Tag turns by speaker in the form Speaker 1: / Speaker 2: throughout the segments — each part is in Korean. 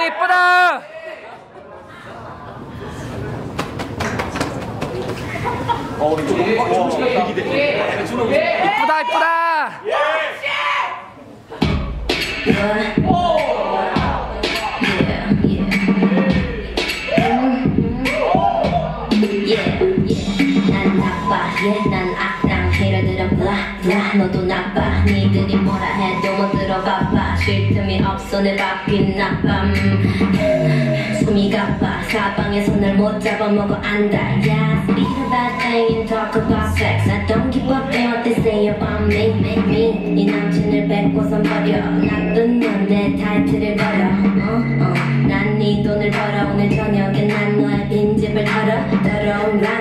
Speaker 1: 이쁘다.
Speaker 2: 어, 와, 기대.
Speaker 1: 이쁘다 이쁘다.
Speaker 3: 난 나빠. 예난 악당. 헤러들은 blah blah 너도 나빠. 니들이 뭐라 해도 못 들어봐봐. 쉴 틈이 없어 내 바뀐 음. 숨이 가빠 사방에 손을 못 잡아먹어 안다 Yeah, speak about thing and talk about sex I don't give up what they say about me Make me 네 남친을 뺏고선 버려 나쁜 넌내 타이틀을 걸어 어, 어.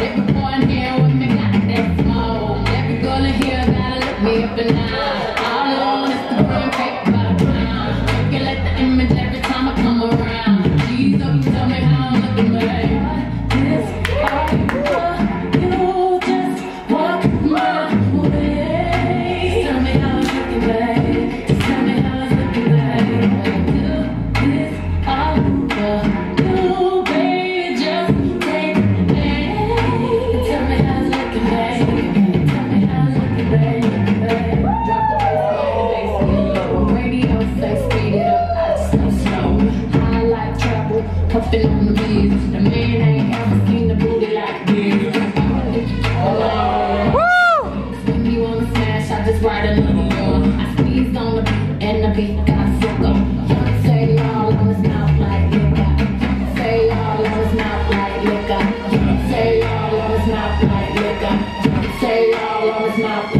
Speaker 4: Every boy in here with me got that smoke. Every girl in here me up and. Just write a more. I squeeze on the beat and the beat got sugar. Say all on his mouth like liquor. Say all on his mouth like liquor. Say all on his mouth like liquor. Say all on his mouth like